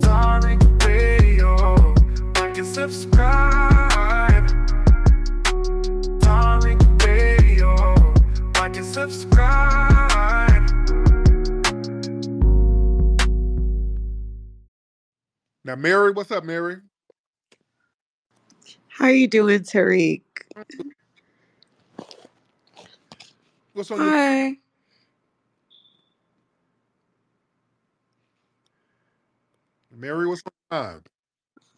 Darling Radio, like and subscribe. Darling Radio, like and subscribe. Now, Mary, what's up, Mary? How are you doing, Tariq? What's on your Mary? What's on?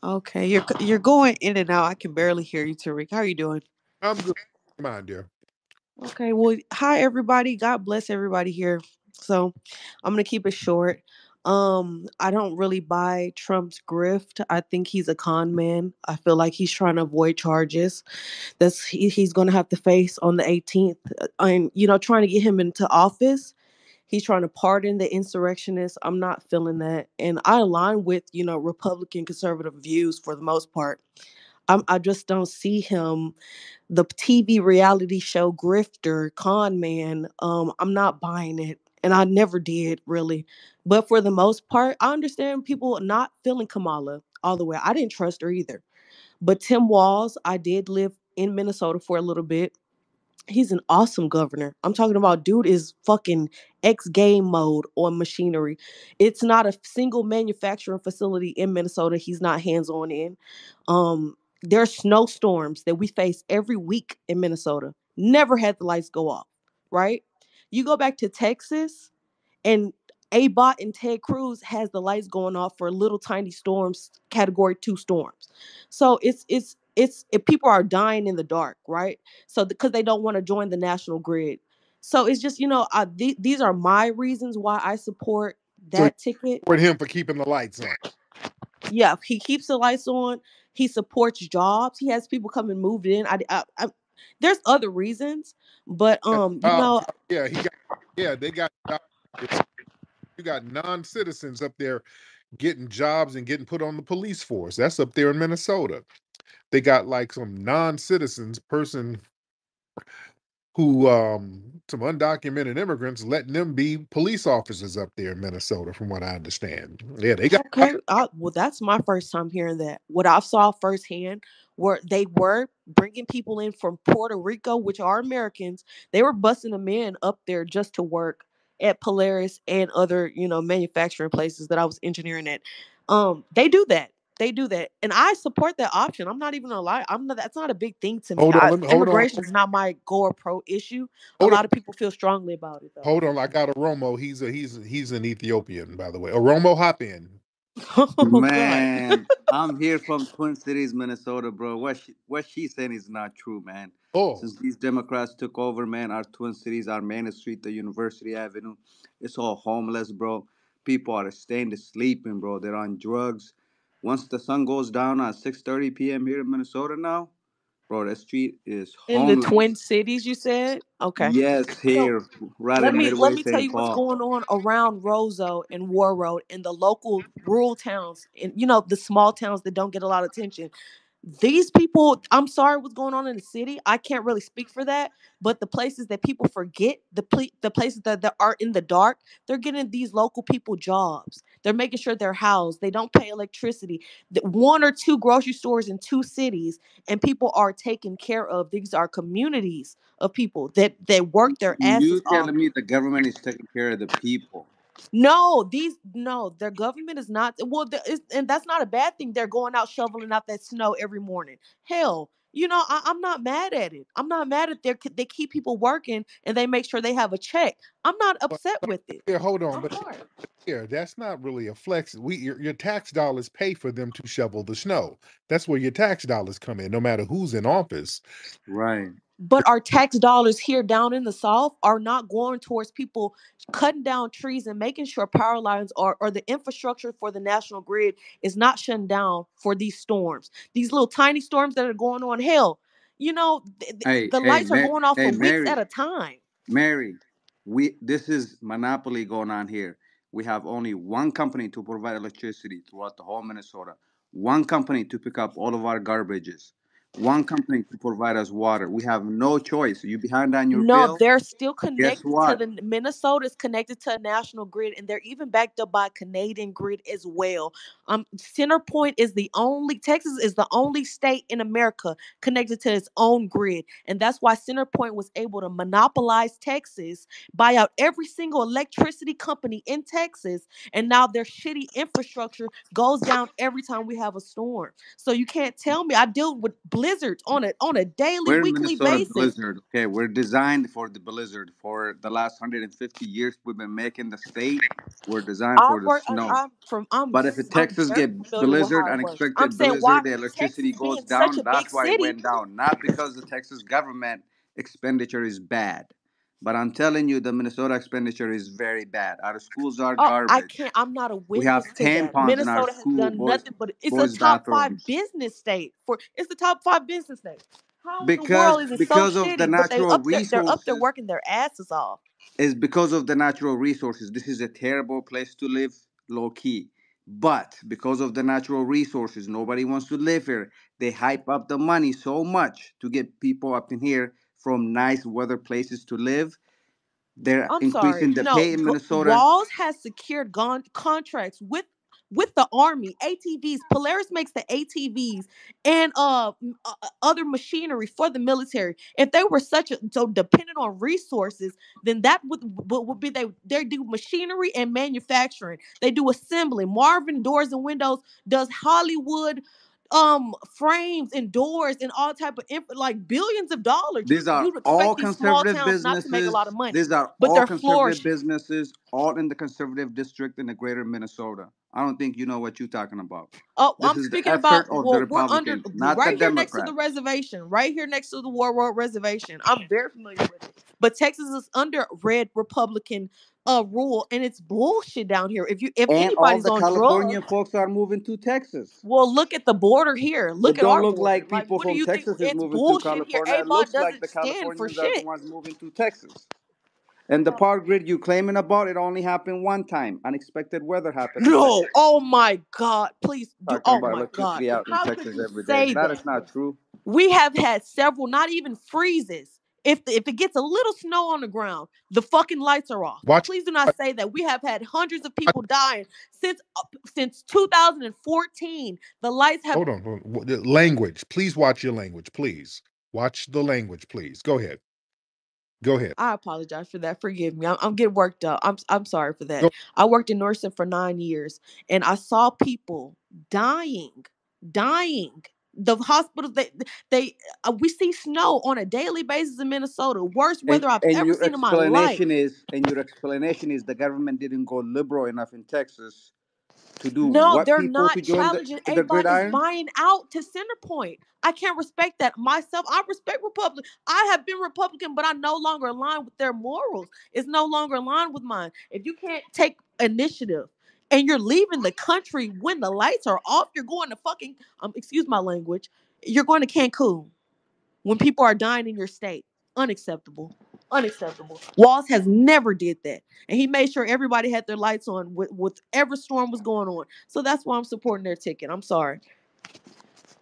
Okay, you're you're going in and out. I can barely hear you, Tariq. How are you doing? I'm good. Mind, dear. Okay, well, hi everybody. God bless everybody here. So, I'm gonna keep it short. Um, I don't really buy Trump's grift. I think he's a con man. I feel like he's trying to avoid charges. That's he, he's gonna have to face on the 18th. uh, And you know, trying to get him into office. He's trying to pardon the insurrectionists. I'm not feeling that, and I align with you know Republican conservative views for the most part. I'm, I just don't see him the TV reality show grifter con man um I'm not buying it and I never did really but for the most part I understand people not feeling Kamala all the way I didn't trust her either but Tim Walz I did live in Minnesota for a little bit he's an awesome governor I'm talking about dude is fucking X game mode on machinery it's not a single manufacturing facility in Minnesota he's not hands on in um there's snowstorms that we face every week in Minnesota. Never had the lights go off, right? You go back to Texas and Abbott and Ted Cruz has the lights going off for little tiny storms, category two storms. So it's it's it's if people are dying in the dark, right? So because they don't want to join the national grid. So it's just you know I, th- these are my reasons why I support So that ticket for him for keeping the lights on. yeah, he keeps the lights on. He supports jobs. He has people come and move in. I, I, I there's other reasons, but um, you uh, know, yeah, he got. Yeah, they got. You got non-citizens up there getting jobs and getting put on the police force. That's up there in Minnesota. They got like some non-citizens person who um some undocumented immigrants letting them be police officers up there in Minnesota from what I understand. Yeah, they got okay, I, well, that's my first time hearing that. What I saw firsthand were they were bringing people in from Puerto Rico, which are Americans. They were busting them in up there just to work at Polaris and other, you know, manufacturing places that I was engineering at. Um, they do that. They do that, and I support that option. I'm not even gonna lie. I'm not. That's not a big thing to me. Hold on, I, let me hold on. immigration is not my go or pro issue. A Hold on. lot of people feel strongly about it, though. Hold on, I got a Romo. He's a he's he's an Ethiopian, by the way. A Romo hop in. oh Man, I'm here from Twin Cities, Minnesota, bro. What she, what she's saying is not true, man. Oh, Since these Democrats took over, man, our Twin Cities, our Main Street, the University Avenue, it's all homeless, bro. People are staying to sleeping, bro. They're on drugs. Once the sun goes down at 6:30 p.m. here in Minnesota now, bro, the street is In the. Twin Cities, you said? Okay. Yes, So here, right let in me let Midway, me tell St. you what's going on around Roseau and Warroad in the local rural towns and you know the small towns that don't get a lot of attention. These people, I'm sorry what's going on in the city. I can't really speak for that, but the places that people forget, the ple- the places that, that are in the dark, they're getting these local people jobs. They're making sure they're housed. They don't pay electricity. One or two grocery stores in two cities, and people are taken care of. These are communities of people that that work their ass. You off telling me the government is taking care of the people? No, these no, their government is not. Well, the, it's, and that's not a bad thing. They're going out shoveling out that snow every morning. Hell, you know, I, I'm not mad at it. I'm not mad at their. They keep people working and they make sure they have a check. I'm not upset but with it. here, hold on, I'm but sorry. here, that's not really a flex. We your, your tax dollars pay for them to shovel the snow. That's where your tax dollars come in, no matter who's in office. Right. But our tax dollars here down in the South are not going towards people cutting down trees and making sure power lines are or the infrastructure for the national grid is not shut down for these storms. These little tiny storms that are going on. Hell, you know, th- Hey, the hey, lights are going off hey, for weeks at a time. Mary, we this is monopoly going on here. We have only one company to provide electricity throughout the whole Minnesota. One company to pick up all of our garbages. One company to provide us water. We have no choice. You behind on your No, bill? they're still connected to the Minnesota is connected to a national grid, and they're even backed up by Canadian grid as well. Um, Centerpoint is the only Texas is the only state in America connected to its own grid, and that's why Centerpoint was able to monopolize Texas, buy out every single electricity company in Texas, and now their shitty infrastructure goes down every time we have a storm. So you can't tell me I deal with blizzards on a on a daily, We're weekly Minnesota basis. blizzard. Okay, we're designed for the blizzard. For the last 150 years, we've been making the state. We're designed I for the work. Snow. I'm from. I'm. But if s- Texas get blizzard, how it works. I'm unexpected saying why blizzard, the electricity Texas goes down. That's why it went down. Not because the Texas government expenditure is bad. But I'm telling you, the Minnesota expenditure is very bad. Our schools are Oh, I can't. I'm not a We have witness to that. tampons in our Minnesota has school done boys nothing but it's a top five business state. For it's the top five business state. How in the Because world is it so because of the shitty? They natural up there. They're up there working their asses off. It's because of the natural resources. This is a terrible place to live, low key. But because of the natural resources, nobody wants to live here. They hype up the money so much to get people up in here from nice weather places to live. They're I'm sorry. increasing the No, pay in Minnesota. Walz has secured contracts with with the army, ATVs. Polaris makes the ATVs and uh, uh, uh, other machinery for the military. If they were such a so dependent on resources, then that would would, would be they they do machinery and manufacturing. They do assembly. Marvin Doors and Windows does Hollywood um frames and doors and all type of inf- like billions of dollars. These are all these conservative towns not to make a lot of businesses. money, These are but all they're conservative flourishing. businesses, all in the conservative district in the greater Minnesota. I don't think you know what you're talking about. Oh, This I'm speaking about well, we're under Republicans, not the right here next to the reservation, right here next to the Warroad Reservation. I'm very familiar with it. But Texas is under red Republican uh rule, and it's bullshit down here. If you if And all the on California drugs, folks are moving to Texas. well, look at the border here. Look It at don't our look border. like Like, people do from? Texas is It's moving to here. California. It looks like the for Californians are the ones moving to Texas. And the power grid you claiming about, it only happened one time. Unexpected weather happened No, oh my God! Please do. Oh my God! out in How Texas every day. That that? is not true. We have had several, not even freezes. If if it gets a little snow on the ground, the fucking lights are off. Watch. Please do not say that. We have had hundreds of people dying since uh, since 2014. The lights have Hold on. hold on. Language. Please watch your language. Please watch the language. Please go ahead. Go ahead. I apologize for that. Forgive me. I'm, I'm getting worked up. I'm I'm sorry for that. Go. I worked in nursing for nine years, and I saw people dying, dying. The hospitals they they uh, we see snow on a daily basis in Minnesota. Worst And, weather I've and ever seen in my life. explanation is, and your explanation is, the government didn't go liberal enough in Texas to do No, what they're not challenging. the buying out to Centerpoint. I can't respect that myself. I respect Republican. I have been Republican, but I no longer align with their morals. It's no longer aligned with mine. If you can't take initiative and you're leaving the country when the lights are off, you're going to fucking um excuse my language. You're going to Cancun when people are dying in your state. Unacceptable. Unacceptable. Walz has never did that. And he made sure everybody had their lights on with whatever storm was going on. So that's why I'm supporting their ticket. I'm sorry.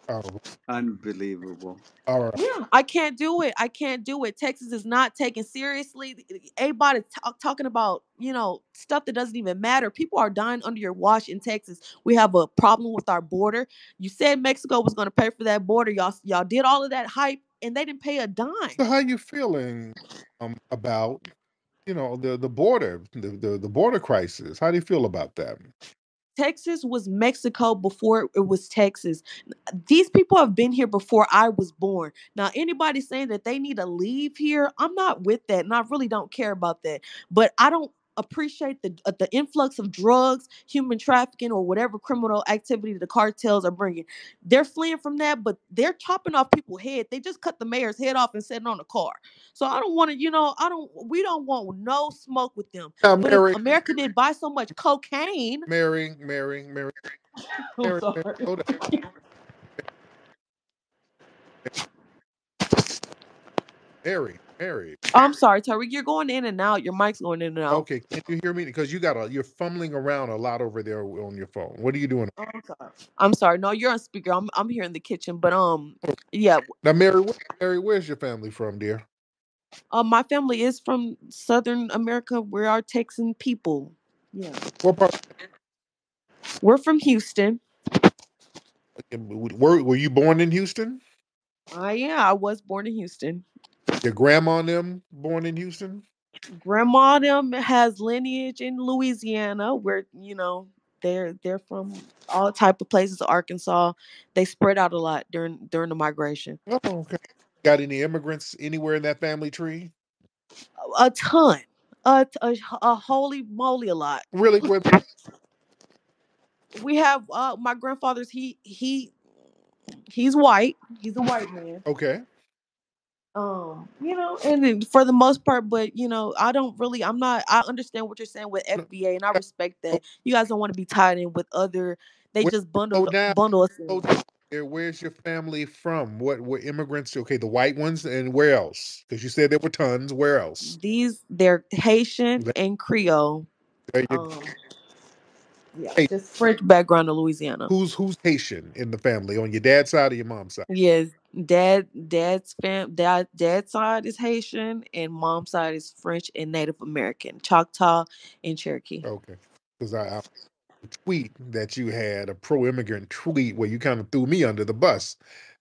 Oh, Unbelievable. all right. Yeah, I can't do it. I can't do it. Texas is not taken seriously. Everybody talk, talking about you know stuff that doesn't even matter. People are dying under your watch in Texas. We have a problem with our border. You said Mexico was going to pay for that border. Y'all y'all did all of that hype, and they didn't pay a dime. So how are you feeling um, about you know the the border the, the the border crisis? How do you feel about that? Texas was Mexico before it was Texas. These people have been here before I was born. Now, anybody saying that they need to leave here, I'm not with that, and I really don't care about that. But I don't appreciate the uh, the influx of drugs, human trafficking, or whatever criminal activity the cartels are bringing. They're fleeing from that, but they're chopping off people's head. They just cut the mayor's head off and set it on a car. So I don't want to, you know, I don't. We don't want no smoke with them. But Mary, America did buy so much cocaine, Mary, Mary, Mary, I'm Mary, Mary, sorry. slow down. Mary, Mary. I'm sorry, Tariq. You're going in and out. Your mic's going in and out. Okay, can you hear me? Because you got a you're fumbling around a lot over there on your phone. What are you doing? Oh, I'm sorry. I'm sorry. No, you're on speaker. I'm I'm here in the kitchen, but um, yeah. Now, Mary, where, Mary, where's your family from, dear? Uh, my family is from Southern America. We are Texan people. Yeah, What part? we're from Houston. Were, were you born in Houston? Uh, yeah, I was born in Houston. Your grandma and them born in Houston? Grandma them has lineage in Louisiana, where you know they're they're from all type of places. Arkansas, they spread out a lot during during the migration. Oh, okay. Got any immigrants anywhere in that family tree? A ton, a, a, a holy moly, a lot. Really? We have uh my grandfather's. He he he's white. He's a white man. okay. Um you know and then for the most part but you know i don't really i'm not i understand what you're saying with fba and i respect that you guys don't want to be tied in with other they Where- just bundle down. bundle us in. Slow down. Where- Where's your family from? What were immigrants? Okay, the white ones, and where else? Because you said there were tons. Where else? these they're haitian and creole um yeah Hey. just french background in louisiana who's who's Haitian in the family on your dad's side or your mom's side? yes dad dad's fam dad dad's side is haitian and mom's side is french and native american choctaw and cherokee Okay, because I tweet that you had a pro immigrant tweet where you kind of threw me under the bus.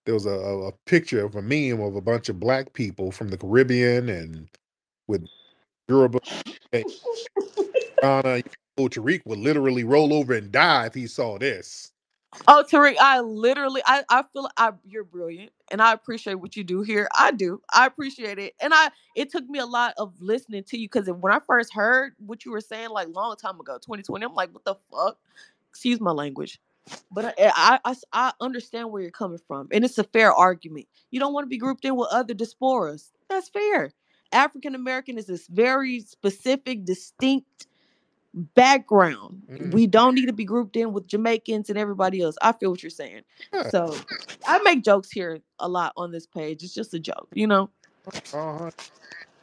There was a, a, a picture of a meme of a bunch of black people from the Caribbean and with Yoruba, and Ghana, Puerto Rico would literally roll over and die if he saw this. Oh, Tariq, I literally, I, I feel I, you're brilliant, and I appreciate what you do here. I do, I appreciate it, and I. It took me a lot of listening to you because when I first heard what you were saying, like long time ago, 2020, I'm like, what the fuck? Excuse my language, but I, I, I understand where you're coming from, and it's a fair argument. You don't want to be grouped in with other diasporas. That's fair. African American is this very specific, distinct background. Mhm. We don't need to be grouped in with Jamaicans and everybody else. I feel what you're saying. Yeah. So I make jokes here a lot on this page. It's just a joke, you know. Uh-huh.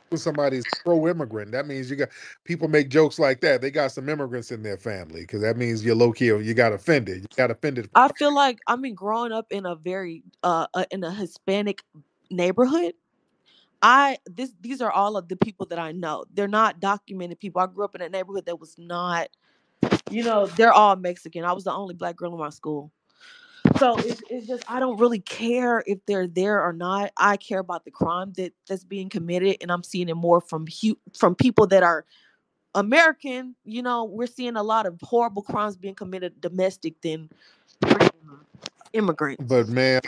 When somebody's pro-immigrant, that means you got people make jokes like that. They got some immigrants in their family because that means you're low key. You got offended. You got offended. I feel like I mean growing up in a very uh, uh in a Hispanic neighborhood. I this these are all of the people that I know. They're not documented people. I grew up in a neighborhood that was not, you know, they're all Mexican. I was the only black girl in my school. So it's, it's just I don't really care if they're there or not. I care about the crime that that's being committed, and I'm seeing it more from hu- from people that are American. You know, we're seeing a lot of horrible crimes being committed domestic than immigrants. But man,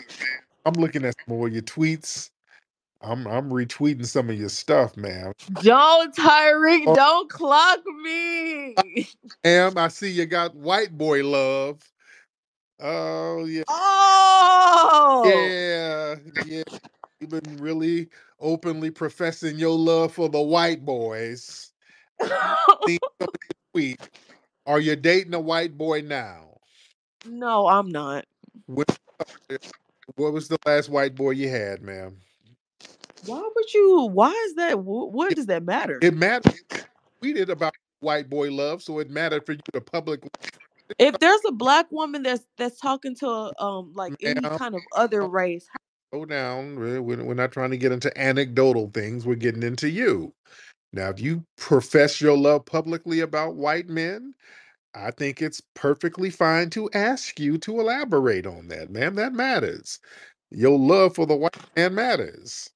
I'm looking at some more your tweets. I'm I'm retweeting some of your stuff, man. Don't Tariq, Oh. don't clock me. Am I see you got white boy love. Oh yeah, Oh, yeah, yeah. You've been really openly professing your love for the white boys. See some of your tweets. Are you dating a white boy now? no, I'm not. What was the last white boy you had, ma'am? Why would you? Why is that? What does that matter? It matters. We did about white boy love, so it mattered for you to public. If there's a black woman that's that's talking to um like any Ma'am. kind of other race, Slow down. We're, we're we're not trying to get into anecdotal things. We're getting into you. Now, if you profess your love publicly about white men, I think it's perfectly fine to ask you to elaborate on that, ma'am. That matters. Your love for the white man matters.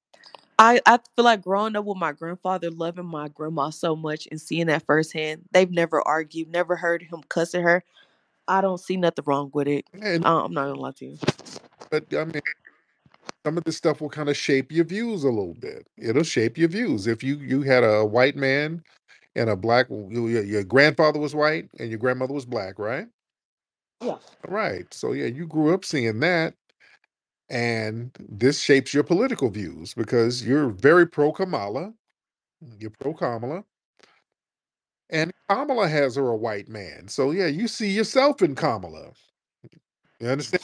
I I feel like growing up with my grandfather, loving my grandma so much and seeing that firsthand. They've never argued, never heard him cussing her. I don't see nothing wrong with it. And I'm not gonna lie to you. but I mean, some of this stuff will kind of shape your views a little bit. It'll shape your views. If you you had a white man and a black, your, your grandfather was white and your grandmother was black, right? Yeah. Right. So yeah, you grew up seeing that, and this shapes your political views because you're very pro Kamala. You're pro Kamala. And Kamala has her a white man. So yeah, you see yourself in Kamala. You understand?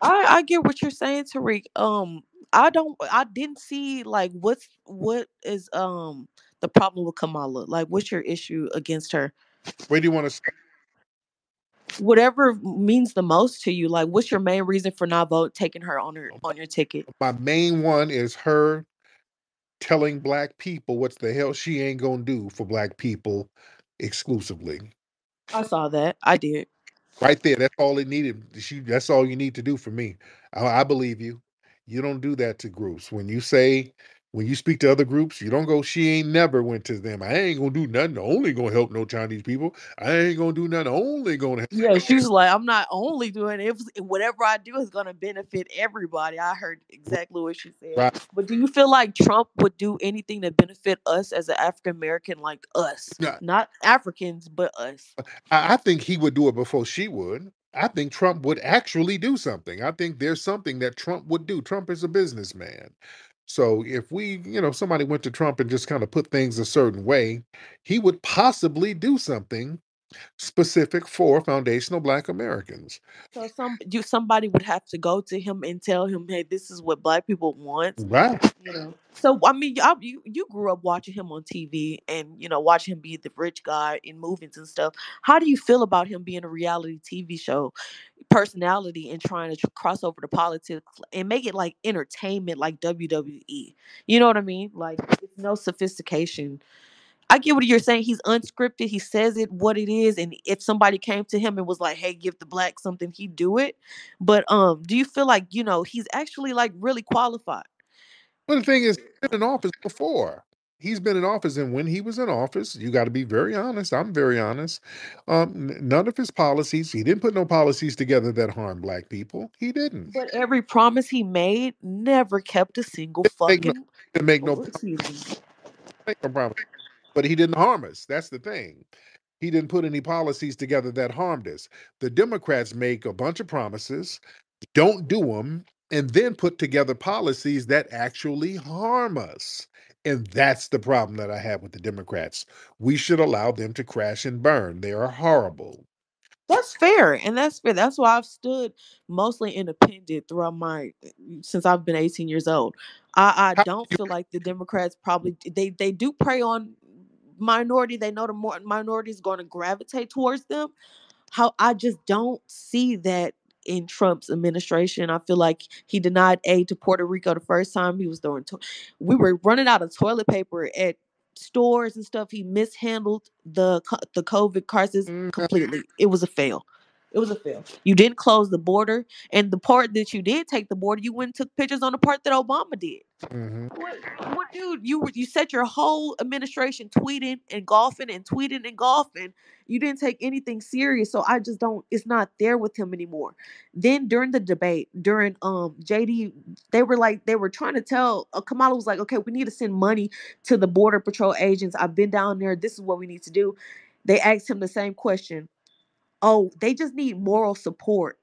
I I get what you're saying, Tariq. Um, I don't. I didn't see like what's what is um the problem with Kamala. Like, what's your issue against her? Where do you want to start? Whatever means the most to you. Like, what's your main reason for not vote taking her on her oh on your ticket? My main one is her telling black people what the hell she ain't gonna do for black people exclusively. I saw that. I did. Right there, that's all it needed. She that's all you need to do for me. I, I believe you. You don't do that to groups. When you say when you speak to other groups, you don't go, she ain't never went to them. I ain't gonna do nothing, only gonna help no Chinese people. I ain't gonna do nothing, only gonna Yeah, she's like, I'm not only doing it. If whatever I do is gonna benefit everybody. I heard exactly what she said. Right. But do you feel like Trump would do anything to benefit us as an African American, like us, Yeah. not Africans, but us? Uh, I, I think he would do it before she would. I think Trump would actually do something. I think there's something that Trump would do. Trump is a businessman. So if we, you know, somebody went to Trump and just kind of put things a certain way, he would possibly do something specific for foundational black Americans. So some you somebody would have to go to him and tell him, hey, this is what black people want. Right. You know. So I mean, I, you you grew up watching him on TV and you know watching him be the rich guy in movies and stuff. How do you feel about him being a reality TV show personality and trying to tr- cross over to politics and make it like entertainment, like WWE? You know what I mean? Like it's no sophistication. I get what you're saying. He's unscripted. He says it what it is, and if somebody came to him and was like, "Hey, give the black something," he'd do it. But um, do you feel like you know he's actually like really qualified? But the thing is, he's been in office before. He's been in office, and when he was in office, you got to be very honest. I'm very honest. Um, none of his policies, he didn't put no policies together that harm black people. He didn't. But every promise he made never kept a single Make no, fucking didn't make no, make no promise. But he didn't harm us. That's the thing. He didn't put any policies together that harmed us. The Democrats make a bunch of promises, don't do them, and then put together policies that actually harm us. And that's the problem that I have with the Democrats. We should allow them to crash and burn. They are horrible. That's fair, and that's fair. That's why I've stood mostly independent throughout my since I've been 18 years old. I, I don't feel like the Democrats probably they they do prey on minority. They know the more minority is going to gravitate towards them. How I just don't see that in Trump's administration. I feel like he denied aid to Puerto Rico the first time he was throwing. To- we were running out of toilet paper at stores and stuff. He mishandled the the COVID crisis Mm, completely. It was a fail. It was a fail. You didn't close the border, and the part that you did take the border, you went and took pictures on the part that Obama did. Mhm. What, what, dude? You you set your whole administration tweeting and golfing and tweeting and golfing. You didn't take anything serious, so I just don't. It's not there with him anymore. Then during the debate, during um JD, they were like they were trying to tell uh, Kamala was like, okay, we need to send money to the border patrol agents. I've been down there. This is what we need to do. They asked him the same question. Oh, they just need moral support.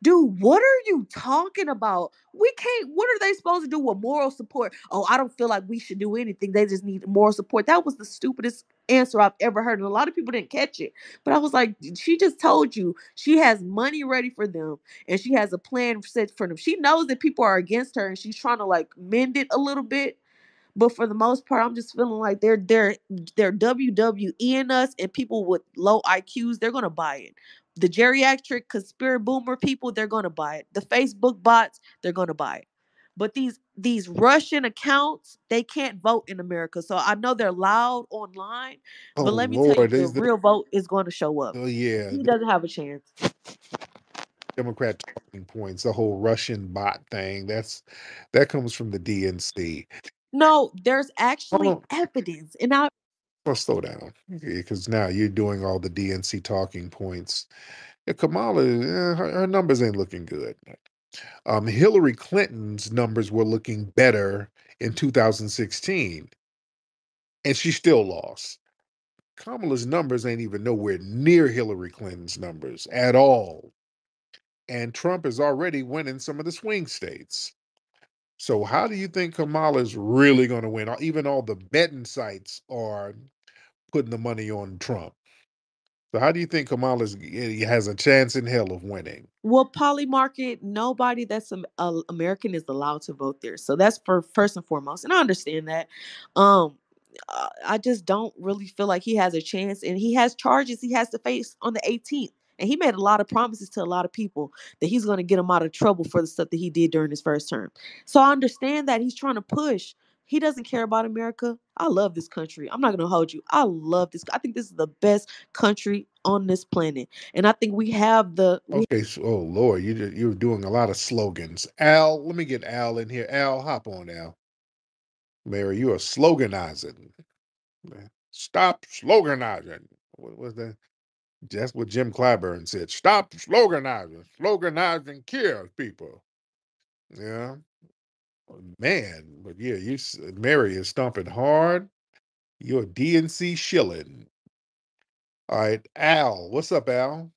Dude, what are you talking about? We can't. What are they supposed to do with moral support? Oh, I don't feel like we should do anything. They just need moral support. That was the stupidest answer I've ever heard. And a lot of people didn't catch it. But I was like, she just told you she has money ready for them and she has a plan set for them. She knows that people are against her and she's trying to like mend it a little bit. But for the most part, I'm just feeling like they're they're they're WWE WWEing us and people with low IQs, they're gonna buy it. The geriatric conspiracy boomer people, they're gonna buy it. The Facebook bots, they're gonna buy it. But these these Russian accounts, they can't vote in America. So I know they're loud online, Oh but let me tell you, the the real vote is going to show up. oh yeah, He doesn't have a chance. Democrat talking points, the whole Russian bot thing. That's that comes from the DNC. No, there's actually on, evidence, and I let's slow down because now you're doing all the DNC talking points. Yeah, Kamala, eh, her, her numbers ain't looking good. Um, Hillary Clinton's numbers were looking better in 2016, and she still lost. Kamala's numbers ain't even nowhere near Hillary Clinton's numbers at all. And Trump is already winning some of the swing states. So, how do you think Kamala's really going to win? Even all the betting sites are putting the money on Trump. So how do you think Kamala has a chance in hell of winning? Well, polymarket, nobody that's an American is allowed to vote there. So that's for first and foremost, and I understand that. Um, I just don't really feel like he has a chance, and he has charges he has to face on the 18th. And he made a lot of promises to a lot of people that he's going to get him out of trouble for the stuff that he did during his first term. So I understand that he's trying to push. He doesn't care about America. I love this country. I'm not going to hold you. I love this. I think this is the best country on this planet, and I think we have the. Okay, so, oh Lord, you you're doing a lot of slogans. Al, let me get Al in here. Al, hop on, Al. Mary, you are sloganizing. Stop sloganizing. What was that? That's what Jim Clyburn said. Stop sloganizing. Sloganizing kills people. Yeah. Man, but yeah, you s- Mary is stomping hard. You're DNC shilling. All right, Al, what's up, Al?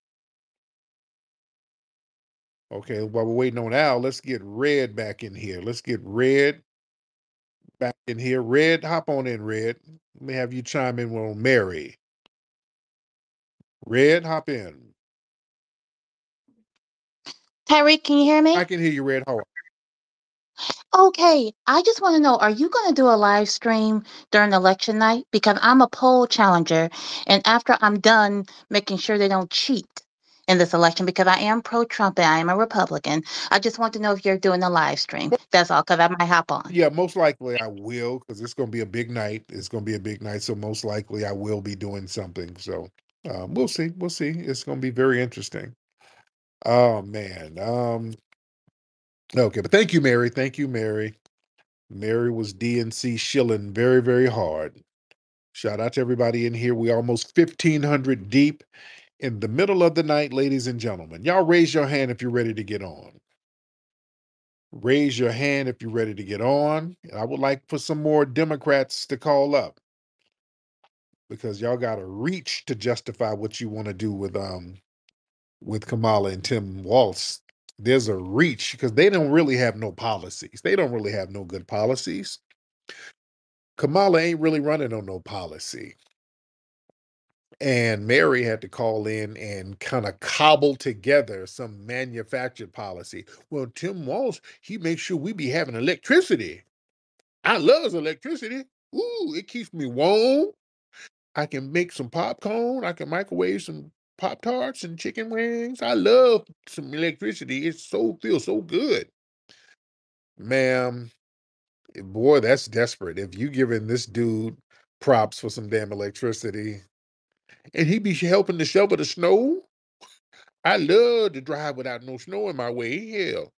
Okay, while we're waiting on Al, let's get Red back in here. Let's get Red back in here. Red, hop on in, Red. Let me have you chime in on Mary. Red, hop in. Tariq, can you hear me? I can hear you, Red. How are Okay, I just want to know, are you going to do a live stream during election night? Because I'm a poll challenger, and after I'm done making sure they don't cheat in this election, because I am pro-Trump and I am a Republican, I just want to know if you're doing a live stream. That's all, because I might hop on. Yeah, most likely I will because it's going to be a big night. It's going to be a big night, so most likely I will be doing something. So um, we'll see. We'll see. It's going to be very interesting. Oh man. Um. Okay, but thank you, Mary. Thank you, Mary. Mary was DNC shilling very, very hard. Shout out to everybody in here. We almost fifteen hundred deep in the middle of the night, ladies and gentlemen. Y'all raise your hand if you're ready to get on. Raise your hand if you're ready to get on. And I would like for some more Democrats to call up because y'all got to reach to justify what you want to do with um with Kamala and Tim Walz. There's a reach because they don't really have no policies. They don't really have no good policies. Kamala ain't really running on no policy. And Mary had to call in and kind of cobble together some manufactured policy. Well, Tim Walz, he makes sure we be having electricity. I loves electricity. Ooh, it keeps me warm. I can make some popcorn. I can microwave some Pop Tarts and chicken wings. I love some electricity. It so feels so good. Ma'am, eh, boy, that's desperate. If you giving this dude props for some damn electricity and he be helping to shovel the snow. I love to drive without no snow in my way. Hell.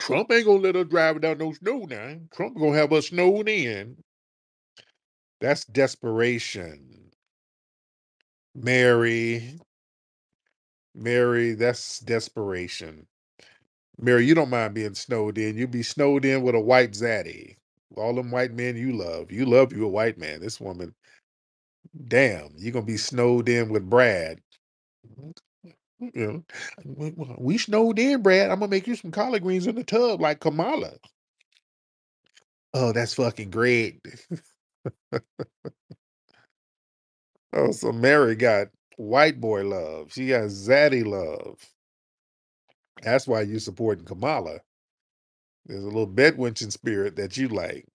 Trump ain't gonna let us drive without no snow now. Trump gonna have us snowed in. That's desperation. Mary, Mary, that's desperation. Mary, you don't mind being snowed in. You be snowed in with a white zaddy. All them white men you love. You love you a white man. This woman, damn, you gonna be snowed in with Brad. We, we- we snowed in, Brad. I'm gonna make you some collard greens in the tub like Kamala. Oh, that's fucking great. oh, so Mary got white boy love. She got zaddy love. That's why you supporting Kamala. There's a little bedwenching spirit that you like.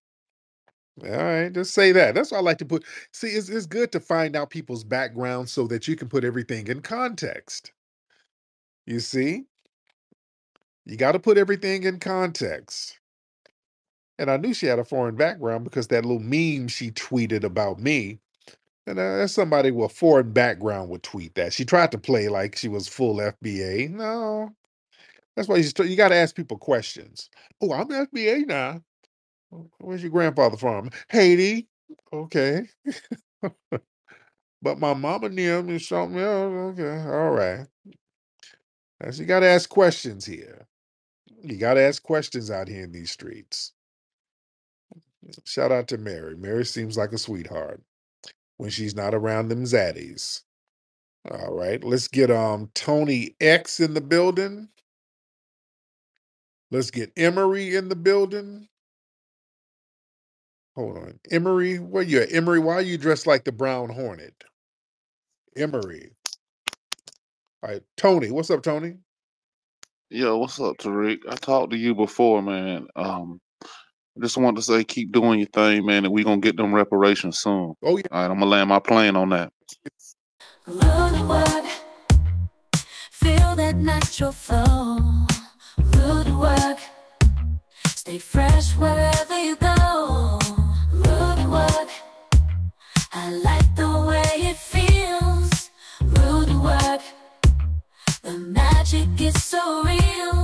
All right, just say that. That's why I like to put. See, it's, it's good to find out people's backgrounds so that you can put everything in context. You see, you got to put everything in context. And I knew she had a foreign background because that little meme she tweeted about me. And uh, that's somebody with a foreign background would tweet that. She tried to play like she was full FBA. No, that's why you, you got to ask people questions. Oh, I'm FBA now. Where's your grandfather from? Haiti. Okay. but my mama knew me something else. Okay. All right. So you got to ask questions here. You got to ask questions out here in these streets. Shout out to Mary. Mary seems like a sweetheart when she's not around them zaddies. All right. Let's get um Tony X in the building. Let's get Emery in the building. Hold on. Emery, where you at? Emery, why are you dressed like the brown hornet? Emory. All right, Tony. What's up, Tony? Yo, what's up, Tariq? I talked to you before, man. Um, just wanted to say, keep doing your thing, man, and we gonna get them reparations soon. Oh yeah. All right, I'm gonna land my plane on that. Rootwork, feel that natural flow. Rootwork, stay fresh wherever you go. Rootwork, I like the way it feels. Rootwork, the magic is so real.